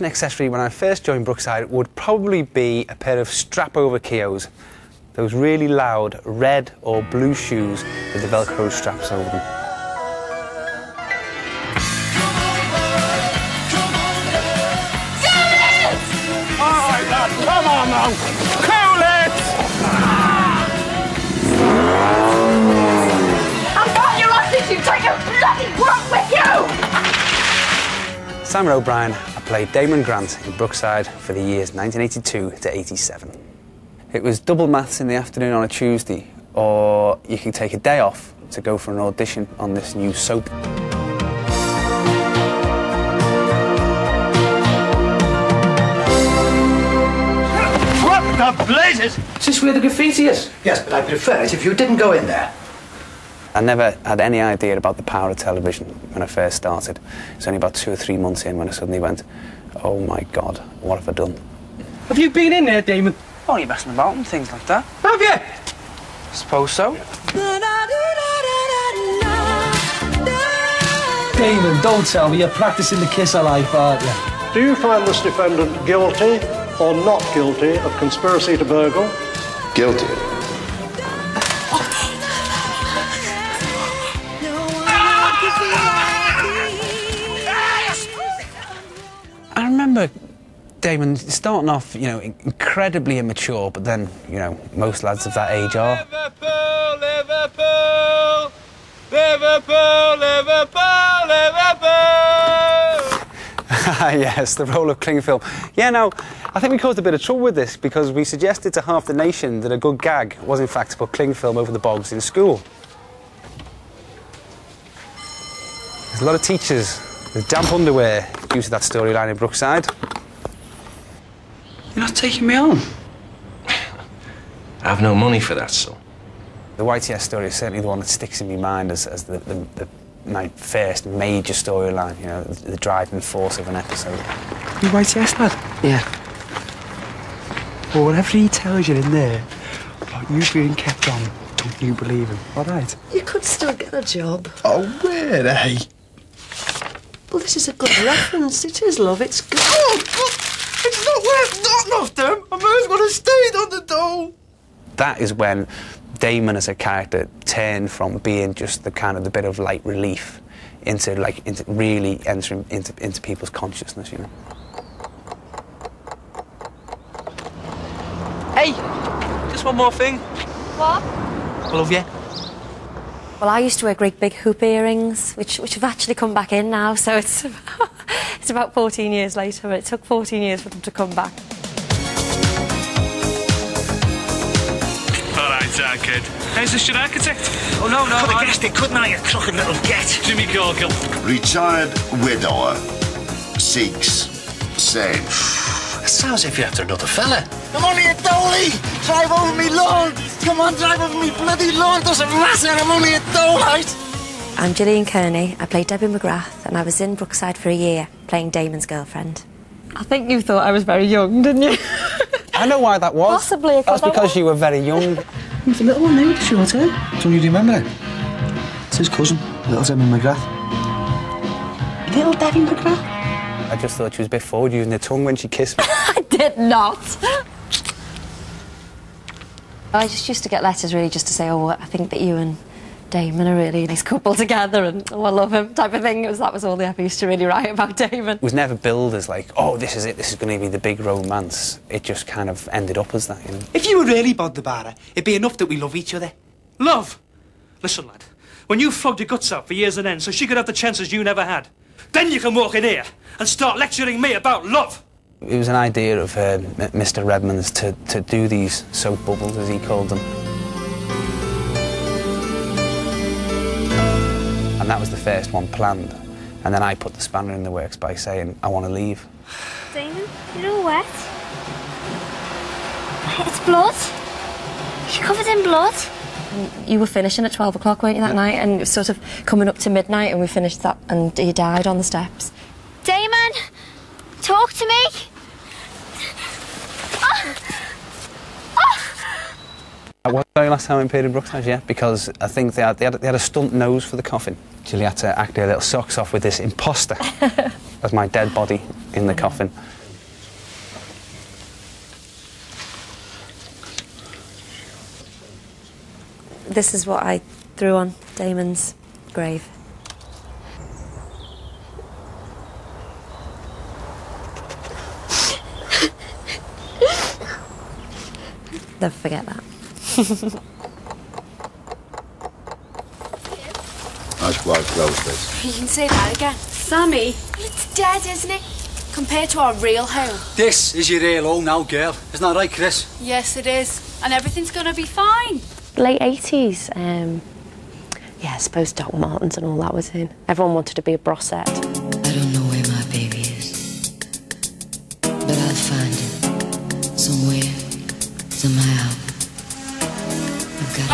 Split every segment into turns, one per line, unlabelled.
fashion accessory when I first joined Brookside would probably be a pair of strap-over Keos. Those really loud red or blue shoes with the Velcro straps over them.
Come on now! Cool it!
I've got your attitude. Take a bloody walk with you!
Simon O'Brien, played Damon Grant in Brookside for the years 1982 to 87. It was double maths in the afternoon on a Tuesday, or you could take a day off to go for an audition on this new soap.
What the blazes?
Is this where the graffiti is?
Yes, but I prefer it if you didn't go in there.
I never had any idea about the power of television when I first started. It's only about two or three months in when I suddenly went, oh my God, what have I done?
Have you been in there, Damon?
Oh, only messing about and things like that.
Have you?
I Suppose so.
Damon, don't tell me you're practicing the kiss of life, aren't you?
Do you find this defendant guilty or not guilty of conspiracy to burgle?
Guilty.
Damon starting off, you know, incredibly immature, but then, you know, most lads of that age are.
Liverpool, Liverpool, Liverpool, Liverpool.
yes, the role of cling film. Yeah, now, I think we caused a bit of trouble with this because we suggested to half the nation that a good gag was in fact to put cling film over the bogs in school. There's a lot of teachers with damp underwear due to that storyline in Brookside.
You're not taking me on.
I've no money for that, son.
The YTS story is certainly the one that sticks in my mind as, as the, the, the, my first major storyline, you know, the, the driving force of an episode.
You YTS lad?
Yeah.
Well, whatever he tells you in there about you being kept on, don't you believe him, all right?
You could still get a job.
Oh, where, eh?
Well, this is a good reference. It is, love. It's good.
It's not worth nothing off them. I might as well have stayed on the dole.
that is when Damon as a character turned from being just the kind of the bit of light relief into like into really entering into into people's consciousness, you know.
Hey, just one more thing.
What?
I love you.
Well, I used to wear great big hoop earrings, which, which have actually come back in now, so it's, it's about 14 years later, but it took 14 years for them to come back.
All right, uh, kid.
How's this your architect?
Oh, no, no.
Could
I-
have guessed it, couldn't I, you crooked little get?
Jimmy Corkhill.
Retired widower. Six. Same.
It sounds as if you're after another fella. I'm only a dolly! Drive over me lawn! Come on, drive over me bloody lawn! Doesn't matter, I'm only a dolite!
I'm Gillian Kearney. I played Debbie McGrath, and I was in Brookside for a year, playing Damon's girlfriend.
I think you thought I was very young, didn't you?
I know why that was.
Possibly,
That's
'cause I
because
was-
you were very young.
He's a little one eh, now with the short. Don't you remember it? It's his cousin, little Debbie McGrath.
Little Debbie McGrath.
I just thought she was a bit forward using her tongue when she kissed me.
I did not.
I just used to get letters really just to say, oh, I think that you and Damon are a really nice couple together, and oh, I love him, type of thing. It was, that was all they ever used to really write about Damon.
It was never billed as like, oh, this is it, this is going to be the big romance. It just kind of ended up as that, you know.
If you were really bothered about her, it'd be enough that we love each other. Love? Listen, lad. When you flogged your guts out for years and ends so she could have the chances you never had, then you can walk in here and start lecturing me about love.
It was an idea of uh, Mr. Redmond's to, to do these soap bubbles, as he called them. First one planned. And then I put the spanner in the works by saying, I want to leave.
Damon, you're all wet. It's blood. You're covered in blood.
You were finishing at 12 o'clock, weren't you, that night? And it was sort of coming up to midnight, and we finished that, and he died on the steps.
Damon, talk to me.
That was the very last time I appeared in Brookside, yeah, because I think they had, they, had, they had a stunt nose for the coffin. Julie had to act her little socks off with this imposter as my dead body in the coffin.
This is what I threw on Damon's grave. Never forget that.
That's quite close, this.
You can say that again. Sammy? Well, it's dead, isn't it? Compared to our real home.
This is your real home now, girl. Isn't that right, Chris?
Yes, it is. And everything's gonna be fine.
Late 80s. Um, yeah, I suppose Doc Martens and all that was in. Everyone wanted to be a Brosette.
I don't know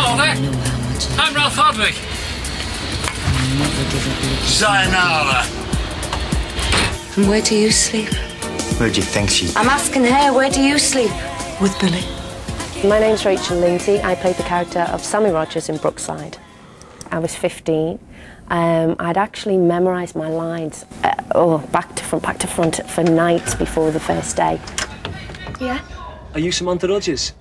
Hello there.
know how much
I'm Ralph Hardwick.
I'll never give up looking.
Sayonara.
And where do you sleep?
Where do you think she...
I'm asking her, where do you sleep? With Billy.
My name's Rachel Lindsay. I played the character of Sammy Rogers in Brookside. I was 15. Um, I'd actually memorised my lines, uh, oh, back to front, back to front for nights before the first day.
Yeah?
Are you Samantha Rogers?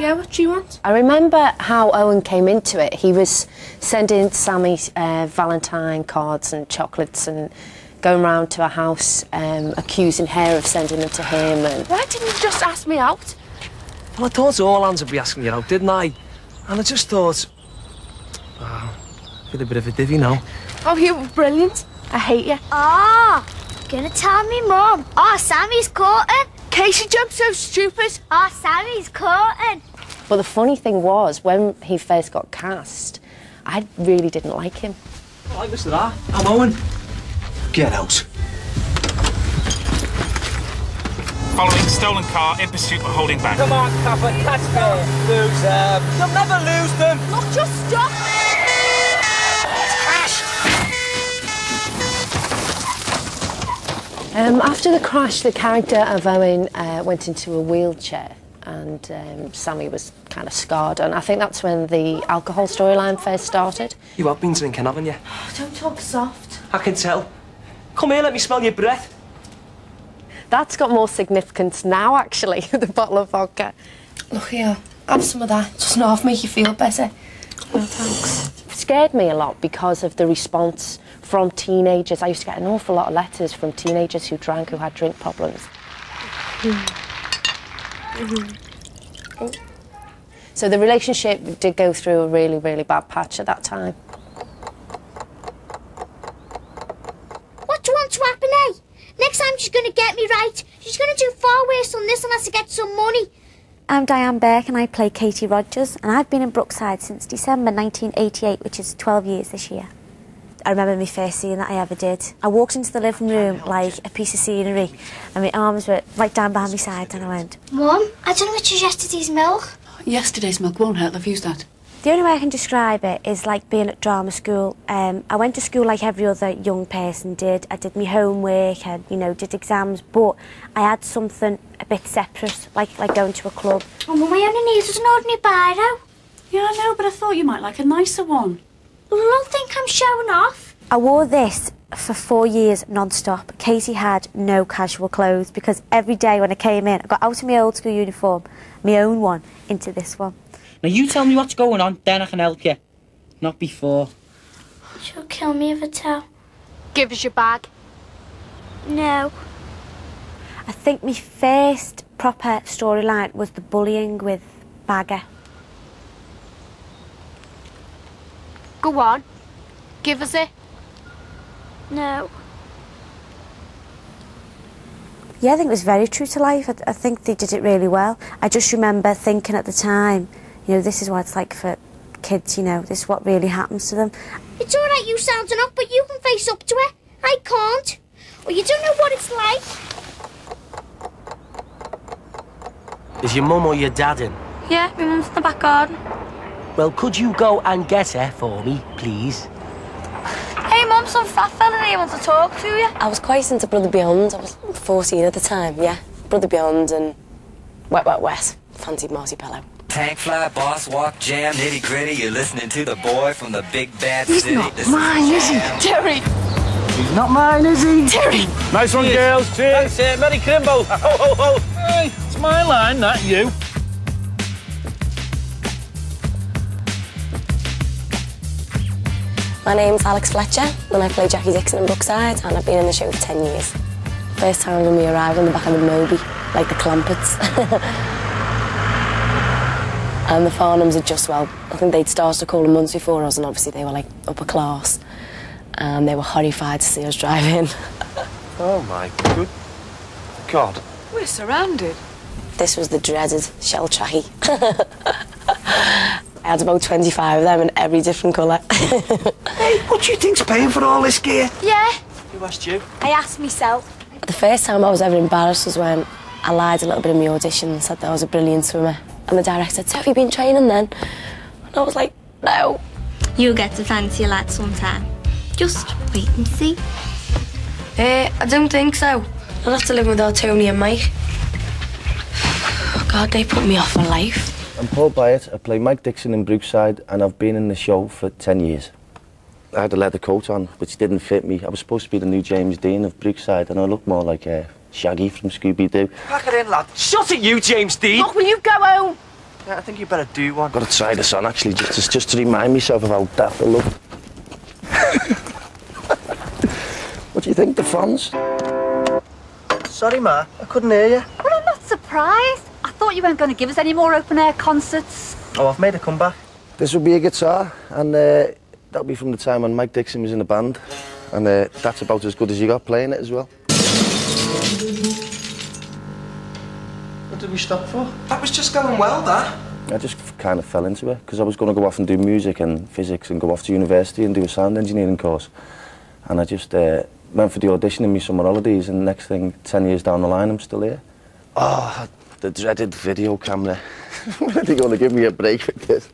Yeah, what do you want?
I remember how Owen came into it. He was sending Sammy uh, Valentine cards and chocolates and going round to her house um, accusing her of sending them to him. And
Why didn't you just ask me out?
Well, I thought all hands would be asking you out, didn't I? And I just thought... Oh, I feel a bit of a divvy now.
Oh, you were brilliant. I hate you.
Ah, gonna tell me mum. Oh, Sammy's caught
Casey jumped so stupid.
Oh, Sammy's caught
But the funny thing was, when he first got cast, I really didn't like him.
All right, Mr. R. I'm Owen.
Get out.
Following stolen car in pursuit but holding back.
Come on, Kappa, catch them. Lose them. You'll never lose them.
Look, just stop.
Um, after the crash, the character of Owen uh, went into a wheelchair, and um, Sammy was kind of scarred. And I think that's when the alcohol storyline first started.
You have been drinking, haven't you?
Don't talk soft.
I can tell. Come here, let me smell your breath.
That's got more significance now, actually, the bottle of vodka.
Look here, have some of that. Doesn't half make you feel better.
Oh, thanks. It scared me a lot because of the response from teenagers. I used to get an awful lot of letters from teenagers who drank, who had drink problems. So the relationship did go through a really, really bad patch at that time.
What do you want to happen, eh? Next time she's gonna get me right. She's gonna do far worse on this unless I get some money.
I'm Diane Burke and I play Katie Rogers and I've been in Brookside since December 1988, which is 12 years this year. I remember my first scene that I ever did. I walked into the living room like a piece of scenery and my arms were right down by my side and I went,
Mum, I don't know which is yesterday's milk.
Yesterday's milk won't hurt. I've used that.
The only way I can describe it is like being at drama school. Um, I went to school like every other young person did. I did my homework, I, you know, did exams, but I had something a bit separate, like like going to a club.
Oh, Mum, I only needed an ordinary biro.
Yeah, I know, but I thought you might like a nicer one.
Well, they'll all think I'm showing off.
I wore this for four years non-stop. Katie had no casual clothes because every day when I came in, I got out of my old school uniform, my own one, into this one.
Now you tell me what's going on, then I can help you. Not before.
She'll kill me if I tell.
Give us your bag.
No.
I think my first proper storyline was the bullying with Bagger.
Go on. Give us it.
No.
Yeah, I think it was very true to life. I, I think they did it really well. I just remember thinking at the time, you know, this is what it's like for kids, you know, this is what really happens to them.
It's all right you sounding up, but you can face up to it. I can't. Or you don't know what it's like.
Is your mum or your dad in?
Yeah, my mum's in the back garden.
Well, could you go and get her for me, please?
Hey, Mum, some fat fella here wants to talk to you.
I was quite into Brother Beyond. I was 14 at the time, yeah. Brother Beyond and Wet, Wet, Wet. Fancied Marti Pellow.
Tank fly, boss walk, jam, nitty gritty. You're listening to the boy from the big bad
He's
city.
not
This is
mine, is he? Terry! He's not mine, is he? Terry!
Nice one, girls. Cheers. That's it. Merry Crimble. Ho, ho, ho. Hey, it's my line, not you.
My name's Alex Fletcher and I play Jackie Dixon in Brookside and I've been in the show for 10 years. First time when we arrived on the back of the Moby, like the Clampetts. and the Farnhams had just, well, I think they'd started to call them months before us and obviously they were like upper class. And they were horrified to see us drive in.
Oh, my good God.
We're surrounded.
This was the dreaded shell trackie. I had about 25 of them in every different colour.
Hey, what do you think's paying for all this gear?
Yeah,
Who asked you?
I asked myself.
The first time I was ever embarrassed was when I lied a little bit in my audition and said that I was a brilliant swimmer. And the director said, so have you been training then? And I was like, no.
You'll get to fancy a lad sometime. Just wait and see.
Eh, I don't think so. I'll have to live without Tony and Mike. God, they put me off for life.
I'm Paul Byatt. I play Mike Dixon in Brookside and I've been in the show for 10 years. I had a leather coat on, which didn't fit me. I was supposed to be the new James Dean of Brookside and I looked more like uh, Shaggy from Scooby-Doo.
Pack it in, lad. Shut it, you, James Dean.
Look, will you go home?
Yeah, I think you better do one.
Got to try this on actually, just, just, just to remind myself of how daft I look. what do you think, the fans?
Sorry, Ma, I couldn't hear you.
Well, I'm not surprised. I thought you weren't going to give us any more open air concerts.
Oh, I've made a comeback.
This will be a guitar and uh, that'll be from the time when Mike Dixon was in the band. And uh, that's about as good as you got playing it as well.
What did we stop for?
That was just going well, that.
I just kind of fell into it because I was going to go off and do music and physics and go off to university and do a sound engineering course. And I just uh, went for the audition in my summer holidays and next thing, 10 years down the line, I'm still here. Oh, the dreaded video camera. when are they going to give me a break with this?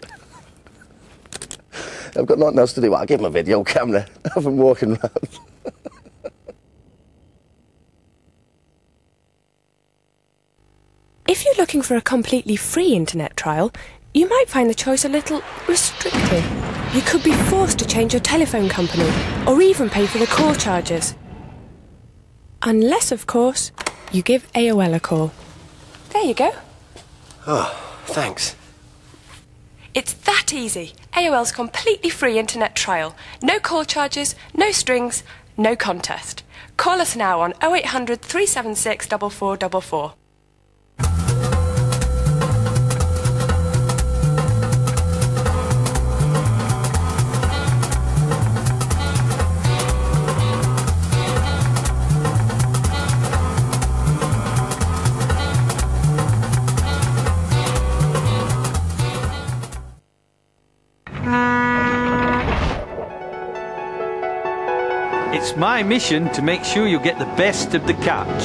I've got nothing else to do. I'll give them a video camera. I've walking around.
If you're looking for a completely free internet trial, you might find the choice a little restricted. You could be forced to change your telephone company or even pay for the call charges. Unless, of course, you give AOL a call. There you go.
Oh, thanks.
It's that easy. AOL's completely free internet trial. No call charges, no strings, no contest. Call us now on 0800 376 4444.
It's my mission to make sure you get the best of the catch.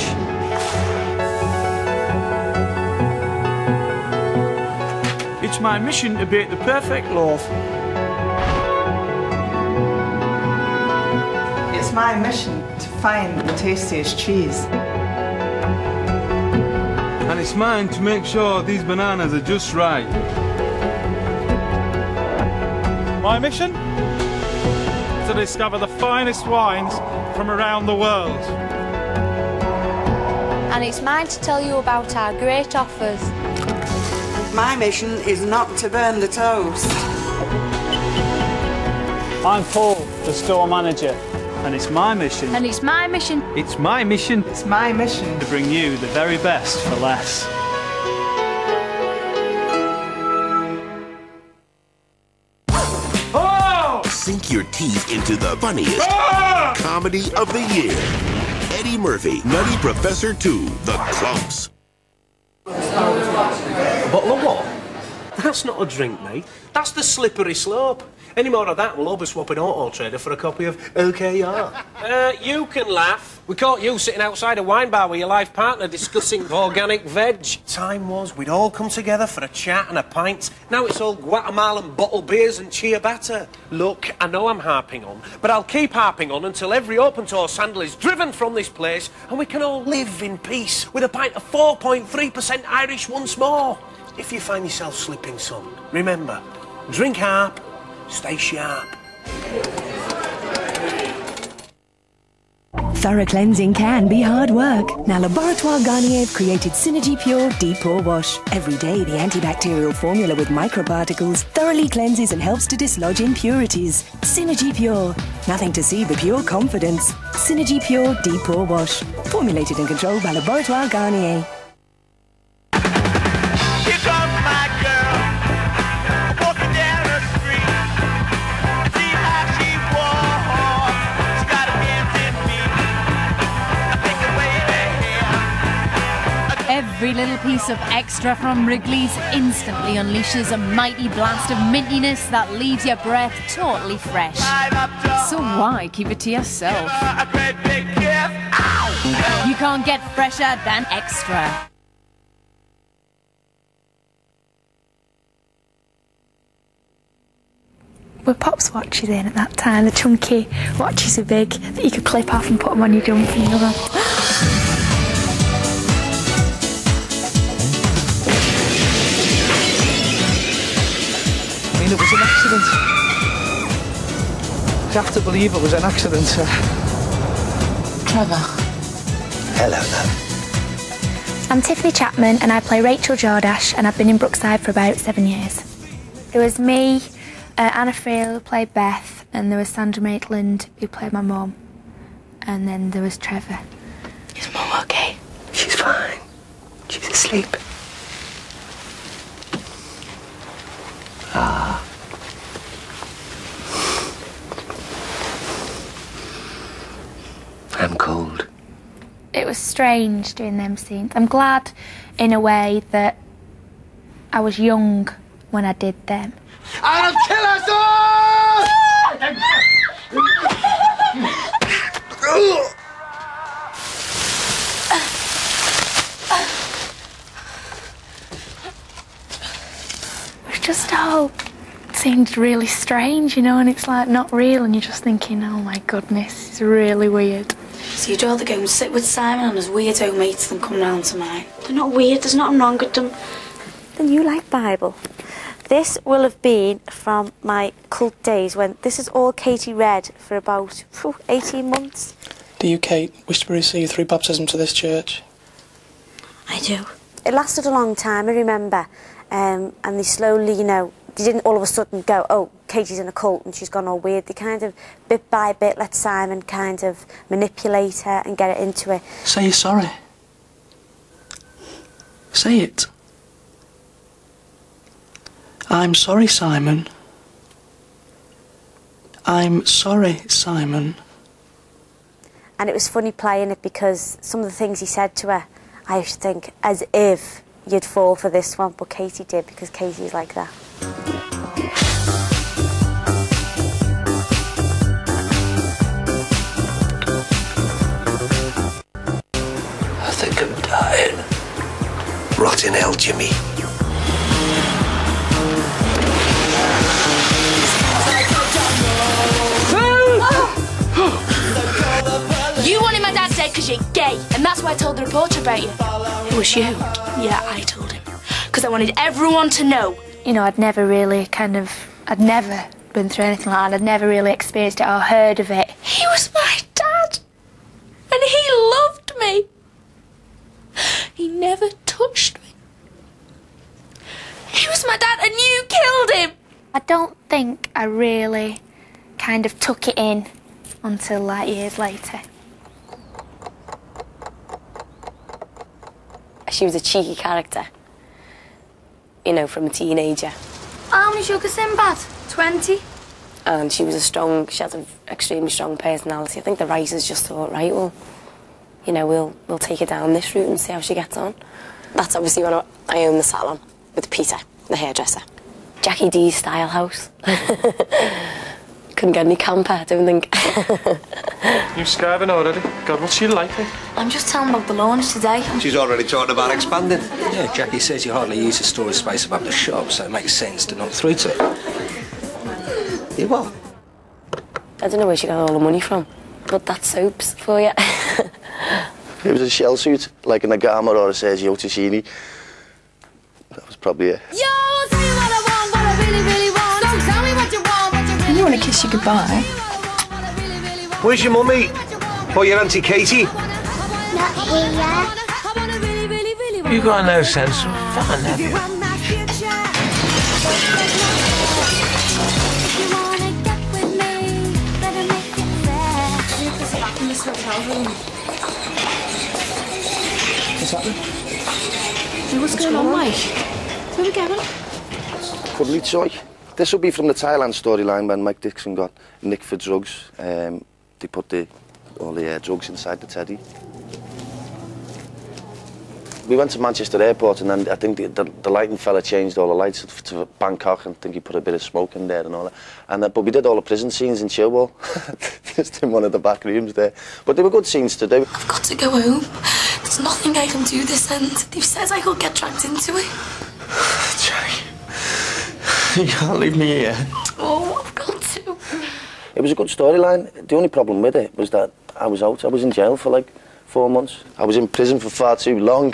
It's my mission to bake the perfect loaf.
It's my mission to find the tastiest cheese.
And it's mine to make sure these bananas are just right.
My mission? To discover the finest wines from around the world.
And it's mine to tell you about our great offers.
My mission is not to burn the toast.
I'm Paul, the store manager, and it's my mission.
And it's my mission.
It's my mission.
It's my mission
to bring you the very best for less.
Your teeth into the funniest
Ah!
comedy of the year. Eddie Murphy, Nutty Professor 2, The Klumps.
A bottle of what? That's not a drink, mate. That's the slippery slope. Any more of that, we'll all be swapping Auto Trader for a copy of OKR. Uh, you can laugh. We caught you sitting outside a wine bar with your life partner discussing organic veg. Time was we'd all come together for a chat and a pint. Now it's all Guatemalan bottle beers and chia ciabatta. Look, I know I'm harping on, but I'll keep harping on until every open-toe sandal is driven from this place and we can all live in peace with a pint of 4.3% Irish once more. If you find yourself slipping, son, remember, drink harp, stay sharp.
Thorough cleansing can be hard work. Now, Laboratoire Garnier have created Synergie Pure Deep Pore Wash. Every day, the antibacterial formula with microparticles thoroughly cleanses and helps to dislodge impurities. Synergie Pure. Nothing to see but pure confidence. Synergie Pure Deep Pore Wash. Formulated and controlled by Laboratoire Garnier.
Every little piece of extra from Wrigley's instantly unleashes a mighty blast of mintiness that leaves your breath totally fresh. So why keep it to yourself? You can't get fresher than extra.
Were Pop Swatches in at that time? The chunky watches are big that you could clip off and put them on your jump finger.
it was an accident. You have to believe it was an accident.
Trevor.
Hello, love.
I'm Tiffany Chapman and I play Rachel Jordache and I've been in Brookside for about seven years. There was me, uh, Anna Friel who played Beth and there was Sandra Maitland who played my mum and then there was Trevor. Is mum okay?
She's fine. She's asleep. Ah. I'm cold.
It was strange doing them scenes. I'm glad in a way that I was young when I did them.
I'll kill us all!
It just all seemed really strange, you know, and it's like not real, and you're just thinking, oh my goodness, it's really weird.
So you'd rather go and sit with Simon and his weirdo mates than come round to mine? They're not weird, there's nothing wrong with them.
Then you like Bible. This will have been from my cult days when this is all Katie read for about phew, 18 months.
do you, Kate, wish to receive through baptism to this church?
I do. It lasted a long time, I remember. Um, and they slowly, you know, they didn't all of a sudden go, oh, Katie's in a cult and she's gone all weird. They kind of, bit by bit, let Simon kind of manipulate her and get her into it.
Say you're sorry. Say it. I'm sorry, Simon. I'm sorry, Simon.
And it was funny playing it because some of the things he said to her, I used to think as if you'd fall for this one, but Katie did because Katie's like that.
Rotting hell, Jimmy.
You wanted my dad dead because you're gay, and that's why I told the reporter about you. It was you. Yeah, I told him. Because I wanted everyone to know.
You know, I'd never really kind of, I'd never been through anything like that. I'd never really experienced it or heard of it.
He was my dad. And he loved me. He never touched me. He was my dad, and you killed him.
I don't think I really kind of took it in until like years later.
She was a cheeky character, you know, from a teenager.
How many sugar Sinbad? Twenty.
And she was a strong, she has an extremely strong personality. I think the writers just thought, right, well, you know, we'll, we'll take her down this route and see how she gets on. That's obviously when I, I own the salon with Peter, the hairdresser. Jackie D's style house. Couldn't get any camper, I don't think.
You skiving already? God, what's she like? eh?
I'm just telling about the launch today.
She's already talking about expanding.
Yeah, Jackie says you hardly use the storage space above the shop, so it makes sense to knock through to it.
You what?
I don't know where she got all the money from, but that's soaps for you.
It was a shell suit, like a Nagama or a Sergio Tacchini. That was probably it.
Yo, really, really want. So tell me what you want, what you really,
You want to kiss you goodbye?
Where's your mummy? Or your Auntie Katie?
Not here.
You got no sense of fun, have you?
What's happening?
Hey, what's going on, Mike? Where we going?
This will be from the Thailand storyline when Mike Dixon got nicked for drugs. Um, they put the, all the uh, drugs inside the teddy. We went to Manchester Airport and then I think the, the, the lighting fella changed all the lights to, to Bangkok and I think he put a bit of smoke in there and all that. And uh, but we did all the prison scenes in Childwall, just in one of the back rooms there. But they were good scenes to do.
I've got to go home. There's nothing I can do this end. They've said I could get dragged into it.
You can't leave me here.
Oh, I've got to.
It was a good storyline. The only problem with it was that I was out. I was in jail for like four months. I was in prison for far too long.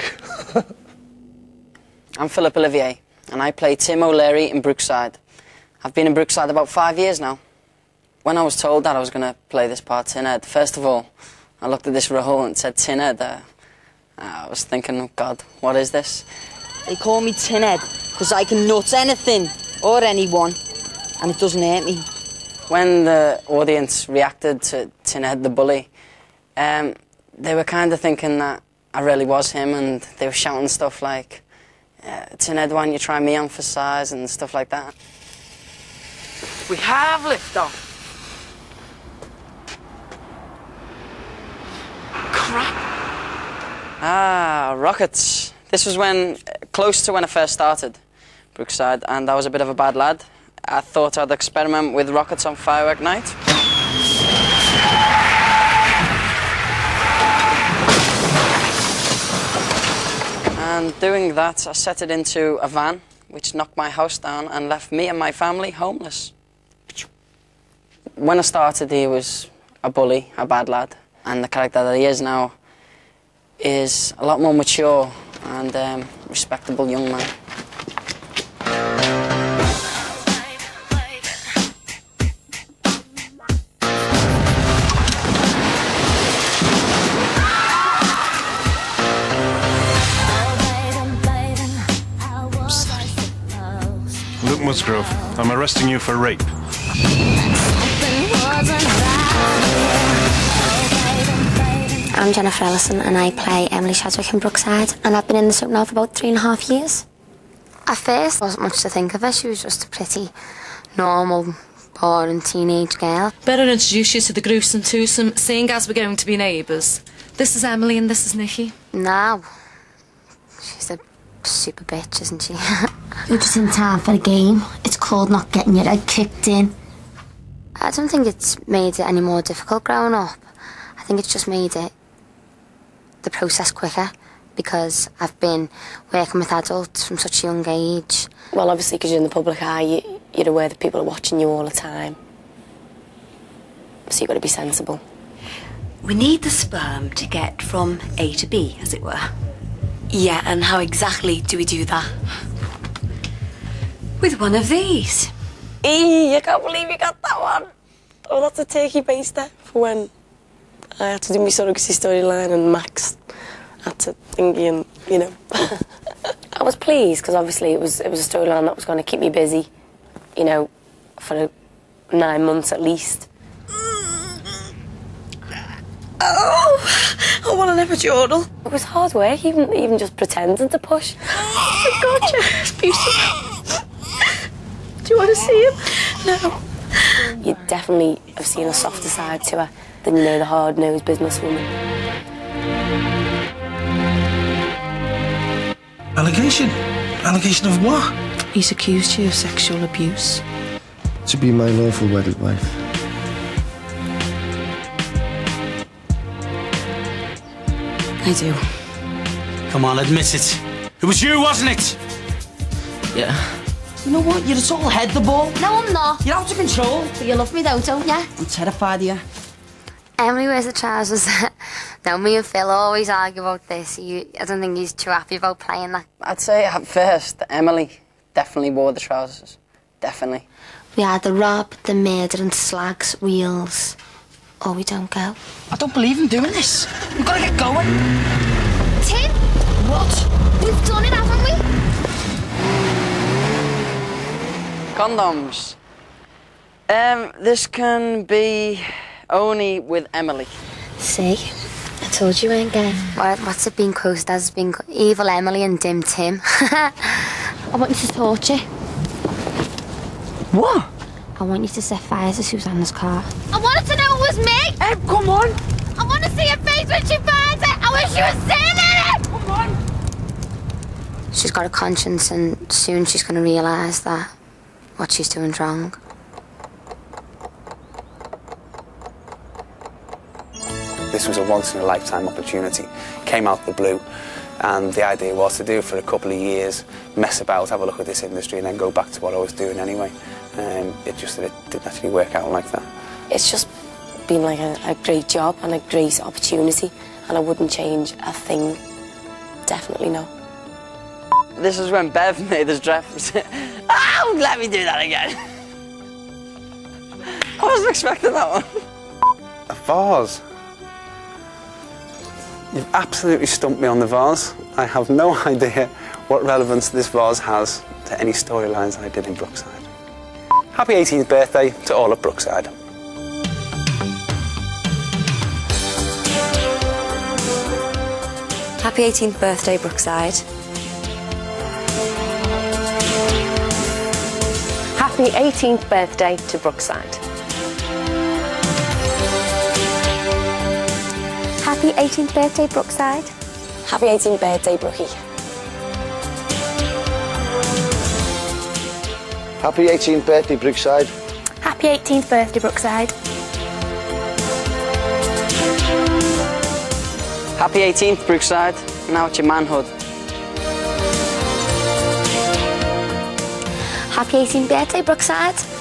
I'm Philip Olivier, and I play Tim O'Leary in Brookside. I've been in Brookside about five years now. When I was told that I was going to play this part, Tinhead, first of all, I looked at this role and said Tinhead. Uh, I was thinking, oh God, what is this?
They call me Tinhead because I can nut anything or anyone, and it doesn't hurt me.
When the audience reacted to Tinhead the bully, um, they were kind of thinking that I really was him, and they were shouting stuff like, uh, Tinhead, why don't you try me on for size, and stuff like that.
We have liftoff. Crap.
Ah, rockets. This was when, close to when I first started Brookside, and I was a bit of a bad lad. I thought I'd experiment with rockets on firework night. And doing that, I set it into a van, which knocked my house down and left me and my family homeless. When I started, he was a bully, a bad lad, and the character that he is now is a lot more mature and um, respectable young man.
Musgrove, I'm arresting you for rape.
I'm Jennifer Ellison and I play Emily Shadwick in Brookside and I've been in the soap now for about three and a half years. At first, there wasn't much to think of her. She was just a pretty normal, boring teenage girl.
Better introduce you to the gruesome twosome, seeing as we're going to be neighbours. This is Emily and this is Nikki.
Now, she's a super bitch, isn't she?
You're just in time for the game. It's called not getting your head kicked in.
I don't think it's made it any more difficult growing up. I think it's just made it the process quicker because I've been working with adults from such a young age.
Well, obviously, because you're in the public eye, you, you're aware that people are watching you all the time. So you've got to be sensible.
We need the sperm to get from A to B, as it were.
Yeah, and how exactly do we do that?
With one of these.
Eee, I can't believe you got that one. Oh, that's a turkey baster for when I had to do my surrogacy storyline and Max had to thingy and, you know. I was pleased because obviously it was, it was a storyline that was going to keep me busy, you know, for nine months at least.
Oh, I want an epidural.
It was hard work, even even just pretending to push.
Oh, God, it's beautiful. Do you want to see him? No.
You definitely have seen a softer side to her than you know the hard-nosed businesswoman.
Allegation? Allegation of what?
He's accused you of sexual abuse.
To be my lawful wedded wife.
I do.
Come on, admit it. It was you, wasn't it?
Yeah. You know what? You're a total head the ball.
No, I'm not.
You're out of control.
But you love me though, don't you?
I'm terrified of you.
Emily wears the trousers. now, me and Phil always argue about this. You, I don't think he's too happy about playing that.
I'd say at first, that Emily definitely wore the trousers. Definitely.
We had the rob, the murder and slags wheels, or we don't go.
I don't believe in doing this. We've got to get going.
Tim?
What?
We've done it, haven't we?
Condoms. Um, this can be only with Emily.
See? I told you we ain't gay. What, what's it been quoted as? It's been evil Emily and dim Tim. I want you to torture.
What?
I want you to set fire to Susannah's car.
I wanted to know it was me.
Em, come on.
I want to see her face when she burns it. I wish she was sitting in it.
Come on.
She's got a conscience and soon she's going to realise that what she's doing's wrong.
This was a once in a lifetime opportunity. Came out of the blue, and the idea was to do it for a couple of years, mess about, have a look at this industry, and then go back to what I was doing anyway. Um, it just it didn't actually work out like that.
It's just been like a, a great job and a great opportunity, and I wouldn't change a thing. Definitely no.
This is when Bev made this dress. oh, let me do that again. I wasn't expecting that one.
A vase. You've absolutely stumped me on the vase. I have no idea what relevance this vase has to any storylines I did in Brookside. Happy 18th birthday to all at Brookside.
Happy 18th birthday, Brookside.
Happy 18th birthday to Brookside.
Happy 18th birthday, Brookside.
Happy 18th birthday, Brookie.
Happy 18th birthday, Brookside.
Happy 18th birthday, Brookside.
Happy 18th, Brookside. Now it's your manhood.
Happy 18th birthday, Brookside.